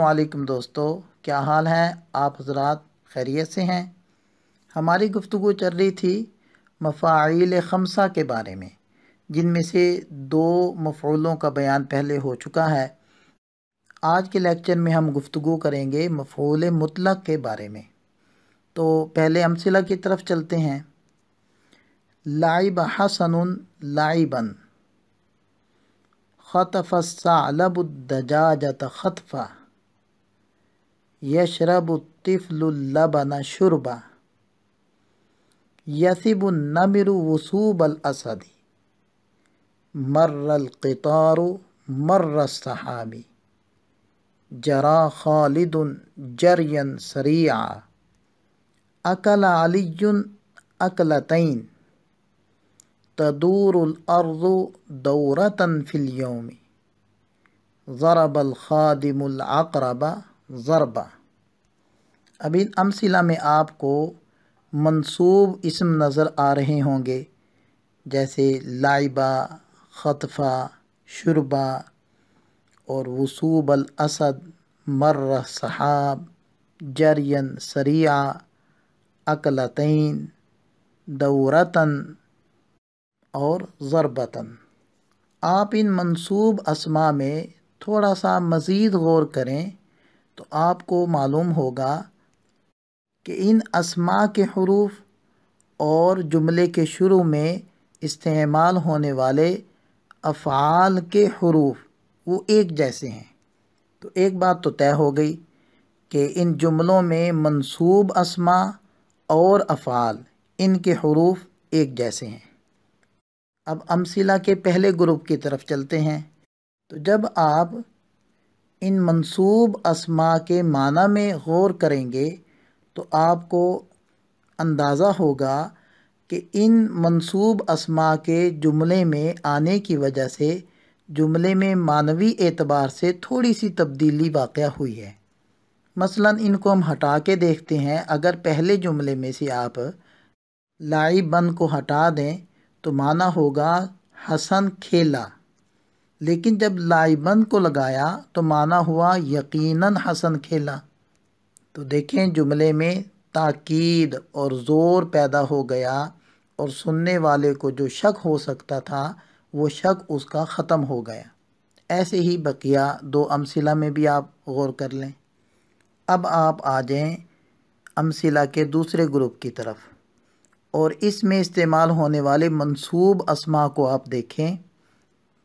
वालेकुम दोस्तों, क्या हाल है? आप हजरात खैरियत से हैं? हमारी गुफ्तु चल रही थी मफ़ाइल खमसा के बारे में, जिनमें से दो मफ़ूलों का बयान पहले हो चुका है। आज के लेक्चर में हम गुफ्तु करेंगे मफ़ूल मुतलक के बारे में। तो पहले अमसिला की तरफ़ चलते हैं। लाइब हसन लाइबन ख़तफ़लबुद्दजाजत ख़तफ़ा यशरबुतिफ़लबन शुरबा यसिबुन्नमिर वसूबल असदी मर्रल क़ितारु मर्र सहाबी जरा खालिदुन जरियन सरिया अकल अलीजुन अकलतैन तदूरुल अर्ज़ु दौरतन फिल यौमी ज़रबल खादिमुल अक़रबा ज़रबा अब इन अमसिला में आपको मंसूब इसम नज़र आ रहे होंगे, जैसे लाइबा, ख़तफ़ा, शुरबा और वसूब असद, मर्र सहाब, जरियन सरिया, अकलतैन, दौरतन और ज़रबतन। आप इन मंसूब असमा में थोड़ा सा मज़ीद गौर करें तो आपको मालूम होगा कि इन असमा के हरूफ और जुमले के शुरू में इस्तेमाल होने वाले अफ़ाल के हरूफ वो एक जैसे हैं। तो एक बात तो तय हो गई कि इन जुमलों में मंसूब असमा और अफ़ाल इनके हरूफ एक जैसे हैं। अब अमसिला के पहले ग्रुप की तरफ़ चलते हैं। तो जब आप इन मंसूब असमा के माना में गौर करेंगे तो आपको अंदाज़ा होगा कि इन मंसूब असमा के जुमले में आने की वजह से जुमले में मानवी एतबार से थोड़ी सी तब्दीली वाक़ हुई है। मसलन इनको हम हटा के देखते हैं। अगर पहले जुमले में से आप लाई को हटा दें तो माना होगा हसन खेला। लेकिन जब लाइबन को लगाया तो माना हुआ यकीनन हसन खेला। तो देखें जुमले में ताकीद और ज़ोर पैदा हो गया और सुनने वाले को जो शक हो सकता था, वो शक उसका ख़त्म हो गया। ऐसे ही बकिया दो अमसिला में भी आप गौर कर लें। अब आप आ जाएँ अमसिला के दूसरे ग्रुप की तरफ़। और इसमें इस्तेमाल होने वाले मंसूब असमा को आप देखें।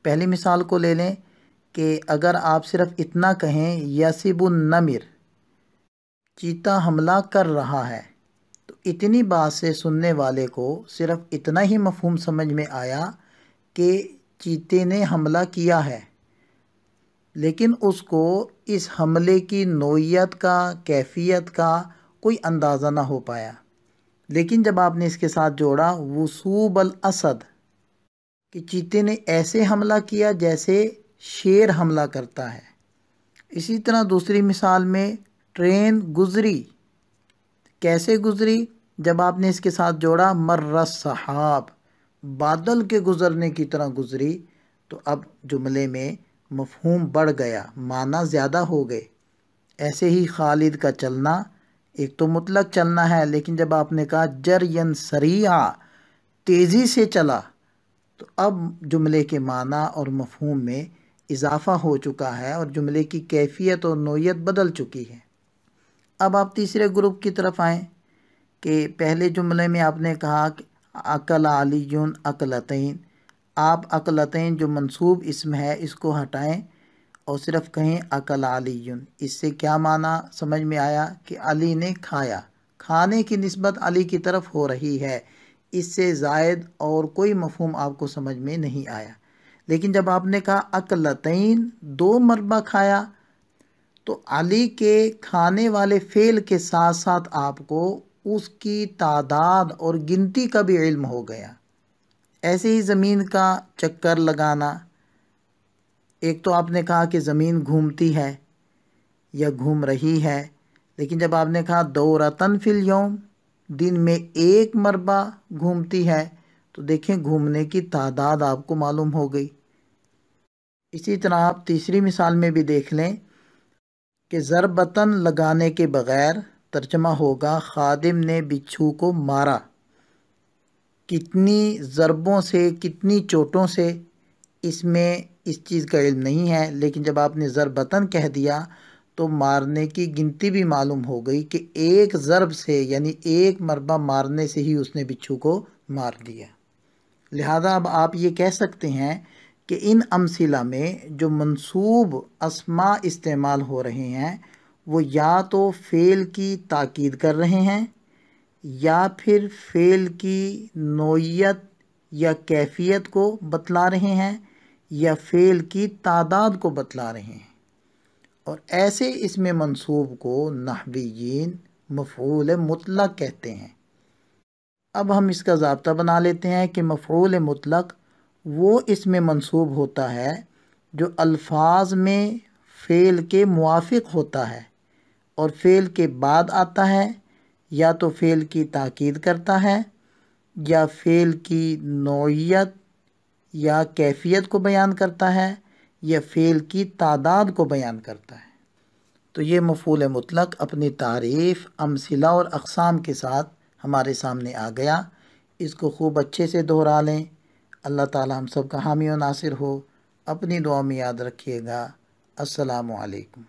पहली मिसाल को ले लें कि अगर आप सिर्फ़ इतना कहें यसिबुन नमिर, चीता हमला कर रहा है तो इतनी बात से सुनने वाले को सिर्फ़ इतना ही मफहूम समझ में आया कि चीते ने हमला किया है। लेकिन उसको इस हमले की नोयत का, कैफियत का कोई अंदाज़ा ना हो पाया। लेकिन जब आपने इसके साथ जोड़ा वसूब अल असद, कि चीते ने ऐसे हमला किया जैसे शेर हमला करता है। इसी तरह दूसरी मिसाल में ट्रेन गुज़री। कैसे गुज़री? जब आपने इसके साथ जोड़ा, मर्र सहाब, बादल के गुज़रने की तरह गुज़री तो अब जुमले में मफहूम बढ़ गया, माना ज़्यादा हो गए। ऐसे ही खालिद का चलना एक तो मुतलक चलना है, लेकिन जब आपने कहा जरयन सरिया, तेज़ी से चला तो अब जुमले के माना और मफहूम में इजाफ़ा हो चुका है और जुमले की कैफियत और नोयत बदल चुकी है। अब आप तीसरे ग्रुप की तरफ़ आएँ कि पहले जुमले में आपने कहा कि अकल आलीन अकलतैन, आप अकलतैन जो मंसूब इसम है, इसको हटाएँ और सिर्फ़ कहें अकल आलीन इससे क्या माना समझ में आया कि अली ने खाया। खाने की नस्बत अली की तरफ़ हो रही है। इससे जायद और कोई मफहम आपको समझ में नहीं आया। लेकिन जब आपने कहा अकलतैन, दो मरबा खाया तो अली के खाने वाले फ़ेल के साथ साथ आपको उसकी तादाद और गिनती का भी इल्म हो गया। ऐसे ही ज़मीन का चक्कर लगाना एक तो आपने कहा कि ज़मीन घूमती है या घूम रही है, लेकिन जब आपने कहा दो रतन फिल यौम, दिन में एक मरबा घूमती है तो देखें घूमने की तादाद आपको मालूम हो गई। इसी तरह आप तीसरी मिसाल में भी देख लें कि ज़रबतन लगाने के बग़ैर तर्जमा होगा, खादिम ने बिच्छू को मारा। कितनी ज़रबों से, कितनी चोटों से इसमें इस चीज़ का इल्म नहीं है, लेकिन जब आपने ज़रबतन कह दिया तो मारने की गिनती भी मालूम हो गई कि एक ज़रब से, यानी एक मरबा मारने से ही उसने बिच्छू को मार दिया। लिहाजा अब आप ये कह सकते हैं कि इन अमसिला में जो मनसूब असमा इस्तेमाल हो रहे हैं, वो या तो फ़ेल की ताकीद कर रहे हैं, या फिर फ़ेल की नोयत या कैफियत को बतला रहे हैं या फ़ेल की तादाद को बतला रहे हैं। और ऐसे इसमें मंसूब को नहवीन मफूल मुतलक कहते हैं। अब हम इसका जबता बना लेते हैं कि मफूल मुतलक वो इसमें मंसूब होता है जो अल्फाज में फ़ेल के मुआफ़ होता है और फ़ेल के बाद आता है, या तो फ़ेल की ताक़द करता है या फ़ेल की नौीयत या कैफियत को बयान करता है या फ़ेल की तादाद को बयान करता है। तो ये मफूल मुतलक अपनी तारीफ़, अमसिला और अकसाम के साथ हमारे सामने आ गया। इसको खूब अच्छे से दोहरा लें। अल्लाह ताला हम सब का हामी नासिर हो। अपनी दुआ में याद रखिएगा। अस्सलामु अलैकुम।